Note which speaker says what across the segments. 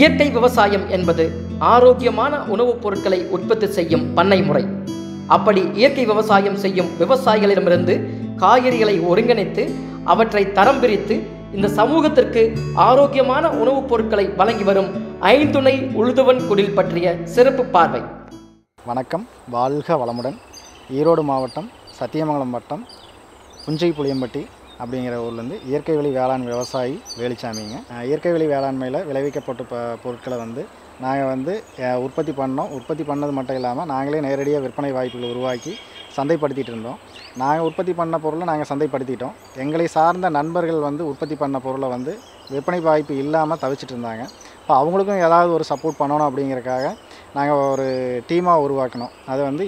Speaker 1: இயற்கை விவசாயம் என்பது ஆரோக்கியமான உணவுப் பொருட்களை உற்பத்தி செய்யும் பண்ணை முறை. அப்படி இயற்கை விவசாயம் செய்யும் விவசாயிகளிடமிருந்து காய்கறிகளை ஒருங்கிணைத்து அவற்றை தரம் பிரித்து இந்த சமூகத்திற்கு ஆரோக்கியமான உணவுப் பொருட்களை வழங்கி வரும் ஐந்துணை உழுதுவன் குடில் பற்றிய சிறப்பு பார்வை.
Speaker 2: வணக்கம். வாழ்க வளமுடன். ஈரோடு மாவட்டம் சத்தியமங்கலம் வட்டம் புஞ்சை புளியம்பட்டி அப்படிங்கிற ஊர்லேருந்து இயற்கை வழி வேளாண் விவசாயி வேலுச்சாமிங்க. இயற்கை வழி வேளாண்மையில் விளைவிக்கப்பட்ட ப பொருட்களை வந்து நாங்கள் வந்து உற்பத்தி பண்ணோம். உற்பத்தி பண்ணது மட்டும் இல்லாமல் நாங்களே நேரடியாக விற்பனை வாய்ப்புகளை உருவாக்கி சந்தைப்படுத்திட்டு இருந்தோம். நாங்கள் உற்பத்தி பண்ண பொருளை நாங்கள் சந்தைப்படுத்திட்டோம். எங்களை சார்ந்த நண்பர்கள் வந்து உற்பத்தி பண்ண பொருளை வந்து விற்பனை வாய்ப்பு இல்லாமல் தவிச்சிட்டு இருந்தாங்க. இப்போ அவங்களுக்கும் ஏதாவது ஒரு சப்போர்ட் பண்ணணும் அப்படிங்கிறக்காக நாங்கள் ஒரு டீமாக உருவாக்கினோம். அது வந்து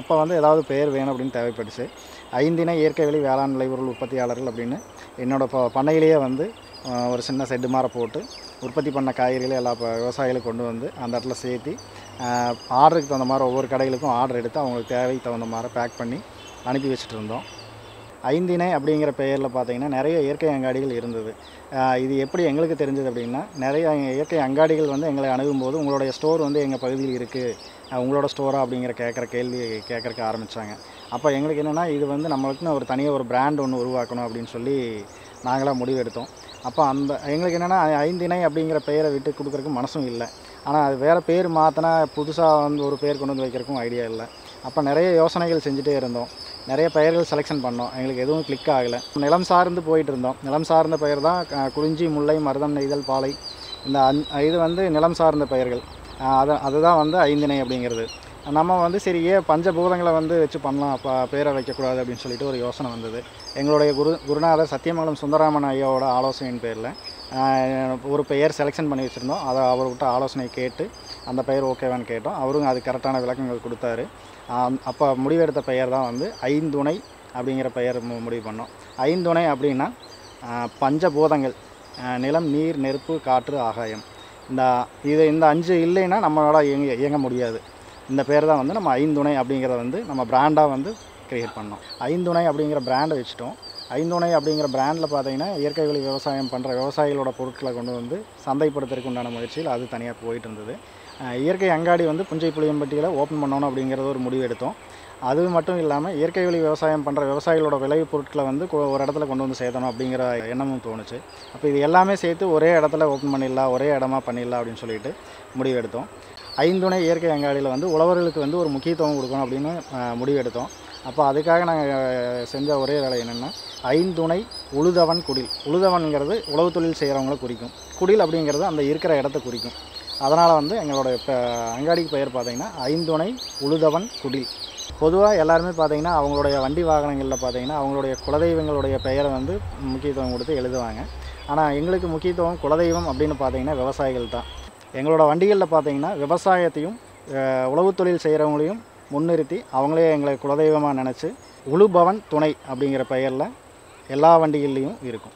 Speaker 2: அப்போ வந்து ஏதாவது பெயர் வேணும் அப்படின்னு தேவைப்பட்டுச்சு ஐந்தின இயற்கை வழி வேளாண் விளைபொருள் உற்பத்தியாளர்கள் அப்படின்னு என்னோடய ப பண்ணையிலேயே வந்து ஒரு சின்ன செட்டு மாற போட்டு உற்பத்தி பண்ண காய்கறிகளை எல்லா விவசாயிகளும் கொண்டு வந்து அந்த இடத்துல சேர்த்தி ஆர்டருக்கு தகுந்த மாதிரி ஒவ்வொரு கடைகளுக்கும் ஆர்டர் எடுத்து அவங்களுக்கு தேவைக்கு தகுந்த மாதிரி பேக் பண்ணி அனுப்பி வச்சுட்டு இருந்தோம். ஐந்திணை அப்படிங்கிற பெயரில் பார்த்திங்கன்னா நிறைய இயற்கை அங்காடிகள் இருந்தது. இது எப்படி எங்களுக்கு தெரிஞ்சது அப்படின்னா நிறைய இயற்கை அங்காடிகள் வந்து எங்களை அணுகும்போது உங்களுடைய ஸ்டோர் வந்து எங்கள் பகுதியில் இருக்குது உங்களோட ஸ்டோரா அப்படிங்கிற கேட்குற கேள்வி கேட்குறக்கு ஆரம்பித்தாங்க அப்போ எங்களுக்கு என்னென்னா இது வந்து நம்மளுக்குன்னு ஒரு தனியாக ஒரு பிராண்ட் ஒன்று உருவாக்கணும் அப்படின்னு சொல்லி நாங்களாக முடிவு எடுத்தோம் அப்போ அந்த எங்களுக்கு என்னென்னா ஐந்திணை அப்படிங்கிற பெயரை விட்டு கொடுக்குறக்கு மனசும் இல்லை. ஆனால் அது வேறு பேர் மாற்றினா புதுசாக வந்து ஒரு பேர் கொண்டு வந்து வைக்கிறக்கும் ஐடியா இல்லை. அப்போ நிறைய யோசனைகள் செஞ்சுட்டே இருந்தோம். நிறைய பெயர்கள் செலெக்ஷன் பண்ணோம். எங்களுக்கு எதுவும் கிளிக் ஆகலை. நிலம் சார்ந்து போயிட்டு இருந்தோம். நிலம் சார்ந்த பெயர் தான் குறிஞ்சி முல்லை மருதம் நெய்தல் பாலை. இந்த அந் இது வந்து நிலம் சார்ந்த பெயர்கள். அதை அதுதான் வந்து ஐந்திணை அப்படிங்கிறது. நம்ம வந்து சரி ஏன் பஞ்சபூதங்களை வந்து வச்சு பண்ணலாம் அப்போ பேரை வைக்கக்கூடாது அப்படின்னு சொல்லிட்டு ஒரு யோசனை வந்தது. எங்களுடைய குரு குருநாதர் சத்தியமங்கலம் சுந்தராமன் ஐயாவோட ஆலோசனையின் பேரில் ஒரு பெயர் செலெக்ஷன் பண்ணி வச்சுருந்தோம். அதை அவர்கிட்ட ஆலோசனை கேட்டு அந்த பெயர் ஓகேவான்னு கேட்டோம். அவரும் அது கரெக்டான விளக்கங்கள் கொடுத்தாரு. அப்போ முடிவெடுத்த பெயர் தான் வந்து ஐந்துணை அப்படிங்கிற பெயர் மு- முடிவு பண்ணோம். ஐந்துணை அப்படின்னா பஞ்சபூதங்கள் நிலம் நீர் நெருப்பு காற்று ஆகாயம். இந்த இது இந்த அஞ்சு இல்லைன்னா நம்மளால் இயங்க இயங்க முடியாது. இந்த பேர் தான் வந்து நம்ம ஐந்துணை அப்படிங்கிறத வந்து நம்ம பிராண்டாக வந்து க்ரியேட் பண்ணோம். ஐந்துணை அப்படிங்கிற பிராண்டை வச்சுட்டோம். ஐந்துணை அப்படிங்கிற பிராண்டில் பார்த்தீங்கன்னா இயற்கை வழி விவசாயம் பண்ணுற விவசாயிகளோட பொருட்களை கொண்டு வந்து சந்தைப்படுத்துறதுக்கு உண்டான முயற்சியில் அது தனியாக போயிட்டு இருந்தது. இயற்கை அங்காடி வந்து புஞ்சை புளியம்பட்டியில் ஓப்பன் பண்ணணும் அப்படிங்கிறது ஒரு முடிவு எடுத்தோம். அது மட்டும் இல்லாமல் இயற்கை வழி விவசாயம் பண்ணுற விவசாயிகளோட விளை பொருட்களை வந்து ஒரு இடத்துல கொண்டு வந்து சேர்த்தணும் அப்படிங்கிற எண்ணமும் தோணுச்சு. அப்போ இது எல்லாமே சேர்த்து ஒரே இடத்துல ஓப்பன் பண்ணிடலாம் ஒரே இடமா பண்ணிடலாம் அப்படின்னு சொல்லிட்டு முடிவு எடுத்தோம். ஐந்துணை இயற்கை அங்காடியில் வந்து உழவர்களுக்கு வந்து ஒரு முக்கியத்துவம் கொடுக்கணும் அப்படின்னு முடிவெடுத்தோம். அப்போ அதுக்காக நாங்கள் செஞ்ச ஒரே வேலை என்னென்னா ஐந்துணை உழுதவன் குடில். உழுதவன்கிறது உழவு தொழில் செய்கிறவங்கள குறிக்கும். குடில் அப்படிங்கிறது அந்த இருக்கிற இடத்த குறிக்கும். அதனால் வந்து எங்களோட இப்போ அங்காடிக்கு பெயர் பார்த்தீங்கன்னா ஐந்துணை உழுதவன் குடில். பொதுவாக எல்லாருமே பார்த்தீங்கன்னா அவங்களுடைய வண்டி வாகனங்களில் பார்த்தீங்கன்னா அவங்களுடைய குலதெய்வங்களுடைய பெயரை வந்து முக்கியத்துவம் கொடுத்து எழுதுவாங்க. ஆனால் எங்களுக்கு முக்கியத்துவம் குலதெய்வம் அப்படின்னு பார்த்தீங்கன்னா விவசாயிகள் தான். எங்களோட வண்டிகளில் பார்த்தீங்கன்னா விவசாயத்தையும் உழவு தொழில் செய்கிறவங்களையும் முன்னிறுத்தி அவங்களே எங்களை குலதெய்வமாக நினச்சி உழுபவன் துணை அப்படிங்கிற பெயரில் எல்லா வண்டிகள்லேயும் இருக்கும்.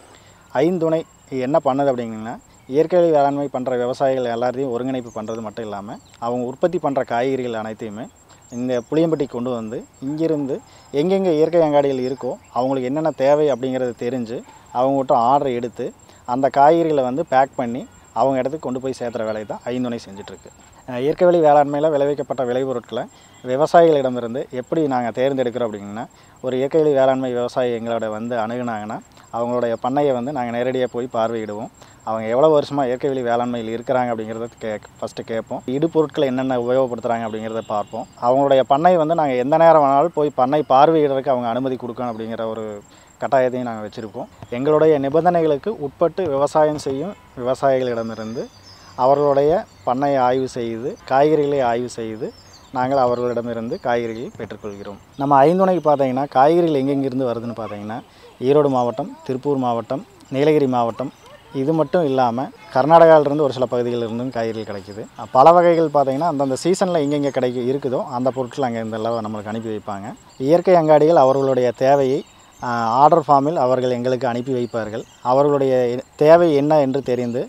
Speaker 2: ஐந்துணை என்ன பண்ணுது அப்படிங்கன்னா இயற்கை வேளாண்மை பண்ணுற விவசாயிகள் எல்லாத்தையும் ஒருங்கிணைப்பு பண்ணுறது மட்டும் இல்லாமல் அவங்க உற்பத்தி பண்ணுற காய்கறிகள் அனைத்தையுமே இந்த புளியம்பட்டி கொண்டு வந்து இங்கிருந்து எங்கெங்கே இயற்கை அங்காடிகள் இருக்கோ அவங்களுக்கு என்னென்ன தேவை அப்படிங்கிறத தெரிஞ்சு அவங்ககிட்ட ஆர்டர் எடுத்து அந்த காய்கறிகளை வந்து பேக் பண்ணி அவங்க இடத்துக்கு கொண்டு போய் சேர்த்துற வேலையை தான் ஐந்துணை செஞ்சிட்ருக்கு. இயற்கை வழி வேளாண்மையில் விளைவிக்கப்பட்ட விளைபொருட்களை விவசாயிகளிடமிருந்து எப்படி நாங்கள் தேர்ந்தெடுக்கிறோம் அப்படிங்கன்னா ஒரு இயற்கை வழி வேளாண்மை விவசாயி எங்களோட வந்து அணுகுனாங்கன்னா அவங்களுடைய பண்ணையை வந்து நாங்கள் நேரடியாக போய் பார்வையிடுவோம். அவங்க எவ்வளோ வருஷமாக இயற்கை வழி வேளாண்மையில் இருக்கிறாங்க அப்படிங்கிறத கே ஃபஸ்ட்டு கேட்போம். இடுபொருட்களை என்னென்ன உபயோகப்படுத்துகிறாங்க அப்படிங்கிறத பார்ப்போம். அவங்களுடைய பண்ணை வந்து நாங்கள் எந்த நேரம் வேணாலும் போய் பண்ணை பார்வையிடுறதுக்கு அவங்க அனுமதி கொடுக்கணும் அப்படிங்கிற ஒரு கட்டாயத்தையும் நாங்கள் வச்சுருக்கோம். எங்களுடைய நிபந்தனைகளுக்கு உட்பட்டு விவசாயம் செய்யும் விவசாயிகளிடமிருந்து அவர்களுடைய பண்ணையை ஆய்வு செய்து காய்கறிகளை ஆய்வு செய்து நாங்கள் அவர்களிடமிருந்து காய்கறிகளை பெற்றுக்கொள்கிறோம். நம்ம ஐந்துணைக்கு பார்த்தீங்கன்னா காய்கறிகள் எங்கெங்கிருந்து வருதுன்னு பார்த்தீங்கன்னா ஈரோடு மாவட்டம் திருப்பூர் மாவட்டம் நீலகிரி மாவட்டம். இது மட்டும் இல்லாமல் கர்நாடகாவிலிருந்து ஒரு சில பகுதிகளில் இருந்தும் காய்கறிகள் கிடைக்குது. பல வகைகள் பார்த்திங்கன்னா அந்தந்த சீசனில் எங்கெங்கே கிடைக்க இருக்குதோ அந்த பொருட்கள் அங்கே இருந்தெல்லாம் நம்மளுக்கு அனுப்பி வைப்பாங்க. இயற்கை அங்காடிகள் அவர்களுடைய தேவையை ஆர்டர் ஃபார்மில் அவர்கள் எங்களுக்கு அனுப்பி வைப்பார்கள். அவர்களுடைய தேவை என்ன என்று தெரிந்து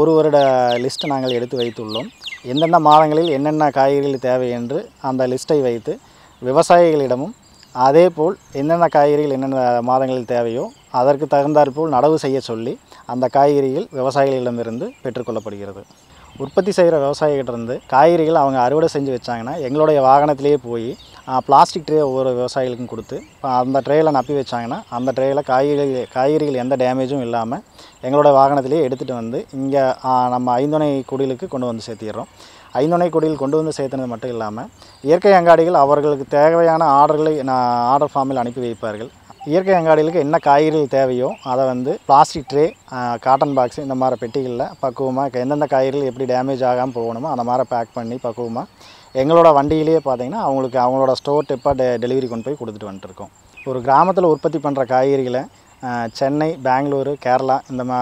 Speaker 2: ஒரு வருட லிஸ்ட் நாங்கள் எடுத்து வைத்துள்ளோம். எந்தெந்த மாதங்களில் என்னென்ன காய்கறிகள் தேவை என்று அந்த லிஸ்ட்டை வைத்து விவசாயிகளிடமும் அதே போல் என்னென்ன காய்கறிகள் என்னென்ன மாதங்களில் தேவையோ அதற்கு தகுந்தாற்போல் நடவு செய்ய சொல்லி அந்த காய்கறிகள் விவசாயிகளிடமிருந்து பெற்றுக்கொள்ளப்படுகிறது உற்பத்தி செய்கிற விவசாயிகிட்டேருந்து காய்கறிகள் அவங்க அறுவடை செஞ்சு வச்சாங்கன்னா எங்களுடைய வாகனத்திலேயே போய் பிளாஸ்டிக் ட்ரே ஒவ்வொரு விவசாயிகளுக்கும் கொடுத்து அந்த ட்ரேயில் நப்பி வச்சாங்கன்னா அந்த ட்ரேயில் காய்கறி காய்கறிகள் எந்த டேமேஜும் இல்லாமல் எங்களோட வாகனத்திலேயே எடுத்துகிட்டு வந்து இங்கே நம்ம ஐந்துணை குடிலுக்கு கொண்டு வந்து சேர்த்திடுறோம். ஐந்துணை குடியில் கொண்டு வந்து சேர்த்துனது மட்டும் இல்லாமல் இயற்கை அங்காடிகள் அவர்களுக்கு தேவையான ஆர்டர்களை நான் ஆர்டர் ஃபார்மில் அனுப்பி வைப்பார்கள். இயற்கை அங்காடிகளுக்கு என்ன காய்கறிகள் தேவையோ அதை வந்து பிளாஸ்டிக் ட்ரே காட்டன் பாக்ஸ் இந்த மாதிரி பெட்டிகளில் பக்குவமாக எந்தெந்த காய்கறிகள் எப்படி டேமேஜ் ஆகாமல் போகணுமோ அந்த மாதிரி பேக் பண்ணி பக்குவமாக எங்களோட வண்டியிலேயே பார்த்தீங்கன்னா அவங்களுக்கு அவங்களோட ஸ்டோர் டிப்பாக டெ டெலிவரி கொண்டு போய் கொடுத்துட்டு வந்துட்டுருக்கோம் ஒரு கிராமத்தில் உற்பத்தி பண்ணுற காய்கறிகளை சென்னை பெங்களூரு கேரளா இந்த மா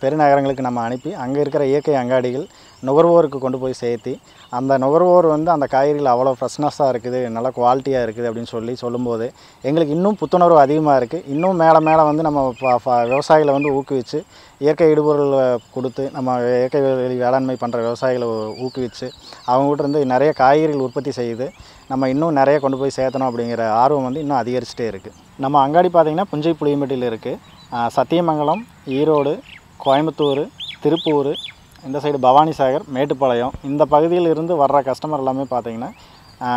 Speaker 2: பெருநகரங்களுக்கு நம்ம அனுப்பி அங்கே இருக்கிற இயற்கை அங்காடிகள் நுகர்வோருக்கு கொண்டு போய் சேர்த்தி அந்த நுகர்வோர் வந்து அந்த காய்கறிகள் அவ்வளோ ஃப்ரெஷ்னஸாக இருக்குது நல்லா குவாலிட்டியாக இருக்குது அப்படின்னு சொல்லி சொல்லும்போது எங்களுக்கு இன்னும் புத்துணர்வு அதிகமாக இருக்குது இன்னும் மேலே மேலே வந்து நம்ம ப- விவசாயிகளை வந்து ஊக்குவிச்சு இயற்கை இடுபொருள் கொடுத்து நம்ம இயற்கை வேளாண்மை பண்ணுற விவசாயிகளை ஊக்குவிச்சு அவங்ககிட்ட இருந்து நிறைய காய்கறிகள் உற்பத்தி செய்யுது நம்ம இன்னும் நிறைய கொண்டு போய் சேர்த்தணும் அப்படிங்கிற ஆர்வம் வந்து இன்னும் அதிகரிச்சுட்டே இருக்குது நம்ம அங்காடி பார்த்திங்கன்னா புஞ்சை புளியம்பட்டியில் இருக்குது சத்தியமங்கலம் ஈரோடு கோயம்புத்தூர் திருப்பூர் இந்த சைடு பவானிசாகர் மேட்டுப்பாளையம் இந்த பகுதியில் இருந்து வர்ற கஸ்டமர் எல்லாமே பார்த்திங்கன்னா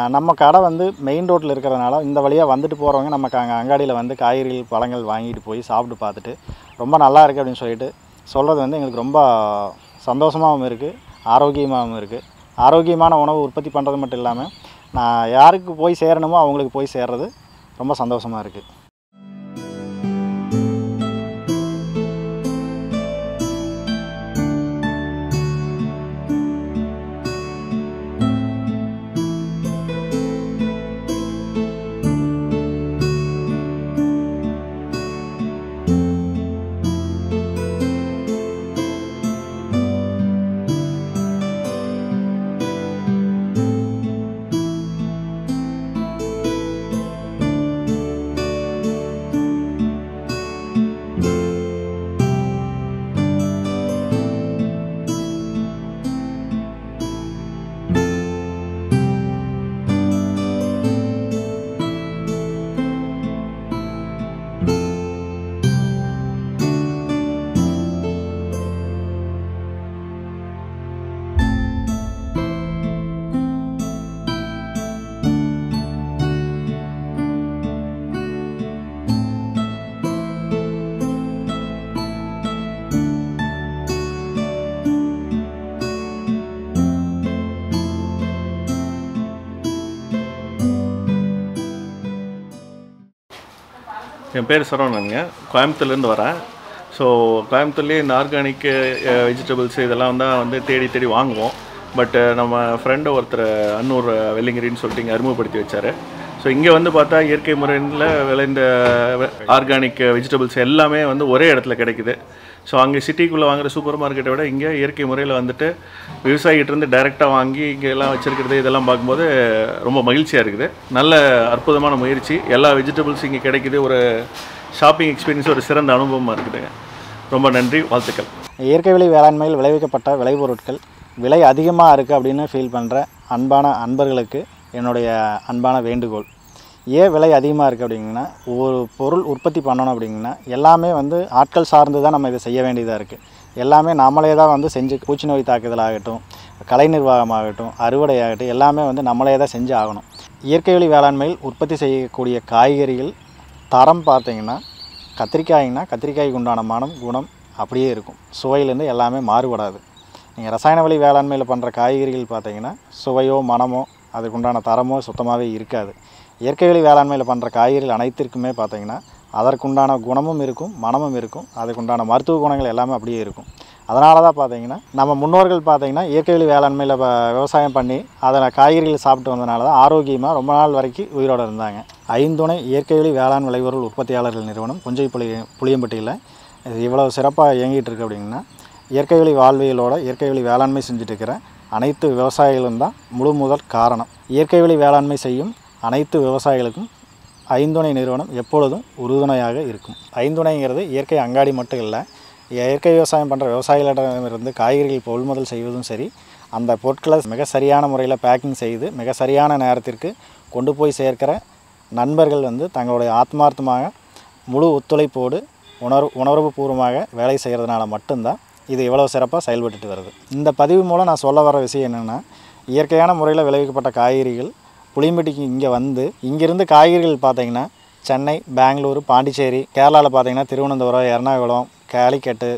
Speaker 2: நம்ம கடை வந்து மெயின் ரோட்டில் இருக்கிறதுனால இந்த வழியாக வந்துட்டு போகிறவங்க நமக்கு அங்கே அங்காடியில் வந்து காய்கறிகள் பழங்கள் வாங்கிட்டு போய் சாப்பிட்டு பார்த்துட்டு ரொம்ப நல்லா இருக்குது அப்படின்னு சொல்லிட்டு சொல்கிறது வந்து எங்களுக்கு ரொம்ப சந்தோஷமாகவும் இருக்குது ஆரோக்கியமாகவும் இருக்குது ஆரோக்கியமான உணவு உற்பத்தி பண்ணுறது மட்டும் இல்லாமல் நான் யாருக்கு போய் சேரணுமோ அவங்களுக்கு போய் சேர்றது ரொம்ப சந்தோஷமாக இருக்குது
Speaker 3: என் பேர் சரவணனுங்க. கோயம்புத்தூர்லேருந்து வரேன். ஸோ கோயம்புத்தூர்லேயே இந்த ஆர்கானிக்கு வெஜிடபிள்ஸ் இதெல்லாம் தான் வந்து தேடி தேடி வாங்குவோம். பட் நம்ம ஃப்ரெண்டு ஒருத்தர் அன்னூர் வெள்ளிங்கிரின்னு சொல்லிட்டு இங்கே அறிமுகப்படுத்தி வச்சார். ஸோ இங்கே வந்து பார்த்தா இயற்கை முறையில் விளைந்த ஆர்கானிக் வெஜிடபிள்ஸ் எல்லாமே வந்து ஒரே இடத்துல கிடைக்குது. ஸோ அங்கே சிட்டிக்குள்ளே வாங்குற சூப்பர் மார்க்கெட்டை விட இங்கே இயற்கை முறையில் வந்துட்டு விவசாயிகிட்ட இருந்து டைரெக்டாக வாங்கி இங்கே எல்லாம் வச்சுருக்கிறது இதெல்லாம் பார்க்கும்போது ரொம்ப மகிழ்ச்சியாக இருக்குது. நல்ல அற்புதமான முயற்சி. எல்லா வெஜிடபிள்ஸ் இங்கே கிடைக்குது. ஒரு ஷாப்பிங் எக்ஸ்பீரியன்ஸ் ஒரு சிறந்த அனுபவமாக இருக்குதுங்க ரொம்ப நன்றி. வாழ்த்துக்கள்.
Speaker 2: இயற்கை விலை வேளாண்மையில் விளைவிக்கப்பட்ட விளைபொருட்கள் விலை அதிகமாக இருக்குது அப்படின்னு ஃபீல் பண்ணுற அன்பான அன்பர்களுக்கு என்னுடைய அன்பான வேண்டுகோள். ஏன் விலை அதிகமாக இருக்குது அப்படிங்கன்னா ஒரு பொருள் உற்பத்தி பண்ணணும் அப்படிங்கன்னா எல்லாமே வந்து ஆட்கள் சார்ந்து தான் நம்ம இதை செய்ய வேண்டியதாக இருக்குது எல்லாமே நம்மளே தான் வந்து செஞ்சு பூச்சி நோய் தாக்குதல் ஆகட்டும் கலை நிர்வாகமாகட்டும் அறுவடை ஆகட்டும் எல்லாமே வந்து நம்மளே தான் செஞ்சு ஆகணும். இயற்கை வழி வேளாண்மையில் உற்பத்தி செய்யக்கூடிய காய்கறிகள் தரம் பார்த்தீங்கன்னா கத்திரிக்காய்னா கத்திரிக்காய்க்கு உண்டான மனம் குணம் அப்படியே இருக்கும். சுவையிலேருந்து எல்லாமே மாறுபடாது. நீங்கள் ரசாயன வழி வேளாண்மையில் பண்ணுற காய்கறிகள் பார்த்திங்கன்னா சுவையோ மனமோ அதுக்கு உண்டான தரமோ சுத்தமாகவே இருக்காது. இயற்கை வழி வேளாண்மையில் பண்ணுற காய்கறிகள் அனைத்திற்குமே பார்த்தீங்கன்னா அதற்குண்டான குணமும் இருக்கும் மனமும் இருக்கும். அதுக்குண்டான மருத்துவ குணங்கள் எல்லாமே அப்படியே இருக்கும். அதனால தான் பார்த்தீங்கன்னா நம்ம முன்னோர்கள் பார்த்தீங்கன்னா இயற்கை வழி வேளாண்மையில் விவசாயம் பண்ணி அதில் காய்கறிகள் சாப்பிட்டு வந்தனால தான் ஆரோக்கியமாக ரொம்ப நாள் வரைக்கும் உயிரோடு இருந்தாங்க. ஐந்துணை இயற்கை வழி வேளாண் விளைபொருள் உற்பத்தியாளர்கள் நிறுவனம் புஞ்சை புளி புளியம்பட்டியில். இது இவ்வளோ சிறப்பாக இயங்கிட்டு இருக்கு அப்படிங்கன்னா இயற்கை வழி வாழ்வியலோட இயற்கை வழி வேளாண்மை செஞ்சுட்டு இருக்கிற அனைத்து விவசாயிகளும் தான் முழு முதல் காரணம். இயற்கை வழி வேளாண்மை செய்யும் அனைத்து விவசாயிகளுக்கும் ஐந்துணை நிறுவனம் எப்பொழுதும் உறுதுணையாக இருக்கும். ஐந்துணைங்கிறது இயற்கை அங்காடி மட்டும் இல்லை இயற்கை விவசாயம் பண்ணுற விவசாயிகளிடமிருந்து காய்கறிகள் கொள்முதல் செய்வதும் சரி அந்த பொருட்களை மிக சரியான முறையில் பேக்கிங் செய்து மிக சரியான நேரத்திற்கு கொண்டு போய் சேர்க்கிற நண்பர்கள் வந்து தங்களுடைய ஆத்மார்த்தமாக முழு ஒத்துழைப்போடு உணர்வு உணர்வுபூர்வமாக வேலை செய்கிறதுனால மட்டும்தான் இது இவ்வளோ சிறப்பாக செயல்பட்டுட்டு வருது. இந்த பதிவு மூலம் நான் சொல்ல வர விஷயம் என்னென்னா இயற்கையான முறையில் விளைவிக்கப்பட்ட காய்கறிகள் புளியம்பட்டிக்கு இங்கே வந்து இங்கேருந்து காய்கறிகள் பார்த்தீங்கன்னா சென்னை பெங்களூர் பாண்டிச்சேரி கேரளாவில் பார்த்தீங்கன்னா திருவனந்தபுரம் எர்ணாகுளம் கேலிக்கட்டு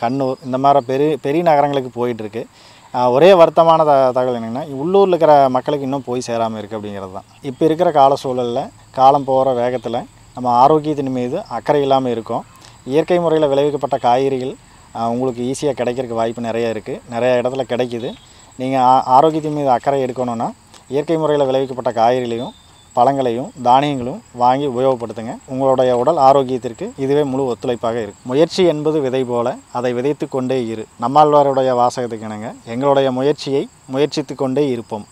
Speaker 2: கண்ணூர் இந்த மாதிரி பெரிய பெரிய நகரங்களுக்கு போயிட்டுருக்கு. ஒரே வருத்தமான த தகவல் என்னென்னா உள்ளூரில் இருக்கிற மக்களுக்கு இன்னும் போய் சேராமல் இருக்குது அப்படிங்கிறது தான். இப்போ இருக்கிற கால சூழலில் காலம் போகிற வேகத்தில் நம்ம ஆரோக்கியத்தின் மீது அக்கறை இல்லாமல் இருக்கோம். இயற்கை முறையில் விளைவிக்கப்பட்ட காய்கறிகள் உங்களுக்கு ஈஸியாக கிடைக்கிறதுக்கு வாய்ப்பு நிறைய இருக்குது நிறையா இடத்துல கிடைக்குது. நீங்கள் ஆ ஆரோக்கியத்தின் மீது அக்கறை எடுக்கணும்னா இயற்கை முறையில் விளைவிக்கப்பட்ட காய்கறிகளையும் பழங்களையும் தானியங்களும் வாங்கி உபயோகப்படுத்துங்க. உங்களுடைய உடல் ஆரோக்கியத்திற்கு இதுவே முழு ஒத்துழைப்பாக இருக்கும். முயற்சி என்பது விதை போல அதை விதைத்து கொண்டே இரு. நம்மாழ்வாருடைய வாசகத்துக்கு இணங்க எங்களுடைய முயற்சியை முயற்சித்து கொண்டே இருப்போம்.